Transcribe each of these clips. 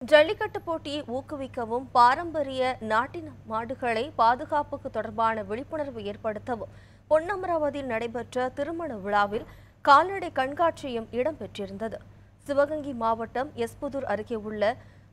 ஜல்லிக்கட்டு போட்டியை ஊக்குவிக்கவும் பாரம்பரிய நாட்டின் மாடுகளை பாதுகாப்புக்கு தொடர்பான விழிப்புணர்வு ஏற்படுத்தவும் பொன்னமராவதியில் நடைபெற்ற திருமண விழாவில் கால்நடை கண்காட்சியும் இடம்பெற்றிருந்தது. சிவகங்கை மாவட்டம் எஸ்புதூர் அருகே உள்ள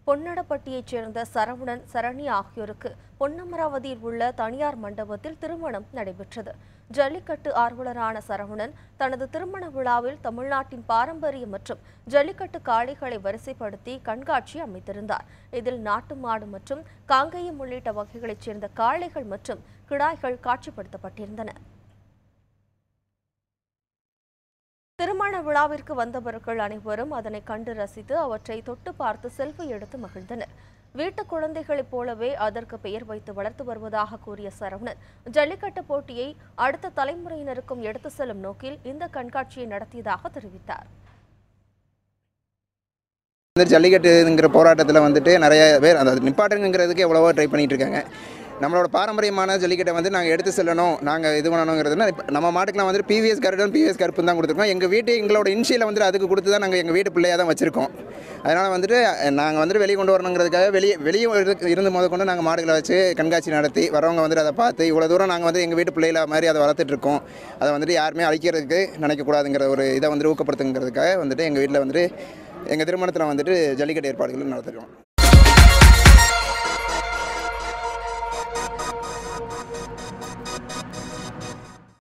பொன்னடப்பட்டியைச் சேர்ந்த சரவணன் சரணி ஆகியோருக்கு பொன்னமராவதியில் உள்ள தனியார் மண்டபத்தில் திருமணம் நடைபெற்றது. ஜல்லிக்கட்டு ஆர்வலரான சரவணன் தனது திருமண விழாவில் தமிழ்நாட்டின் பாரம்பரிய மற்றும் ஜல்லிக்கட்டு காளைகளை வரிசைப்படுத்தி கண்காட்சி அமைத்திருந்தார். இதில் நாட்டு மாடு மற்றும் காங்கேயம் உள்ளிட்ட வகைகளைச் சேர்ந்த காளைகள் மற்றும் கிடாய்கள் காட்சிப்படுத்தப்பட்டிருந்தன. திருமண விழாவிற்கு வந்தவர்கள் அனைவரும் அதனை கண்டு ரசித்து அவற்றை தொட்டு பார்த்து செல்ஃபி எடுத்து மகிழ்ந்தனர். வீட்டு குழந்தைகளைப் போலவே அதற்கு பெயர் வைத்து வளர்த்து வருவதாக கூறிய சரவணன் ஜல்லிக்கட்டு போட்டியை அடுத்த தலைமுறையினருக்கும் எடுத்து செல்லும் நோக்கில் இந்த கண்காட்சியை நடத்தியதாக தெரிவித்தார். இந்த ஜல்லிக்கட்டுங்கிற போராட்டத்தில் வந்துட்டு நிறைய பேர் அந்த நிப்பாட்டுங்கிறதுக்கு எவ்வளவோ ட்ரை பண்ணிட்டு இருக்காங்க. நம்மளோட பாரம்பரியமான ஜல்லிக்கட்டை வந்து நாங்கள் எடுத்து செல்லணும் நாங்கள் இது பண்ணணுங்கிறதுனா இப்போ நம்ம மாட்டுக்குலாம் வந்துட்டு பிவிஎஸ் கருடன் பிவிஎஸ் கருப்பு தான் கொடுத்துருக்கோம். எங்கள் வீட்டு எங்களோட இன்ஷியலை வந்துட்டு அதுக்கு கொடுத்து தான் நாங்கள் எங்கள் வீட்டு பிள்ளையாக தான் வச்சுருக்கோம். அதனால் வந்துட்டு நாங்கள் வந்துட்டு வெளியே கொண்டு வரணுங்கிறதுக்காக வெளியே வெளியே இருந்து- முத கொண்டு நாங்கள் மாடுகளை வச்சு கண்காட்சி நடத்தி வரவங்க வந்துட்டு அதை பார்த்து இவ்வளோ தூரம் நாங்கள் வந்து எங்கள் வீட்டு பிள்ளைகள மாதிரி அதை வளர்த்துட்ருக்கோம் அதை வந்துட்டு யாருமே அழிக்கிறதுக்கு நினைக்கக்கூடாதுங்கிற ஒரு இதை வந்துட்டு ஊக்கப்படுத்துங்கிறதுக்காக வந்துட்டு எங்கள் வீட்டில் வந்துட்டு எங்கள் திருமணத்தில் வந்துட்டு ஜல்லிக்கட்டு ஏற்பாடுகளும் நடத்துகிறோம்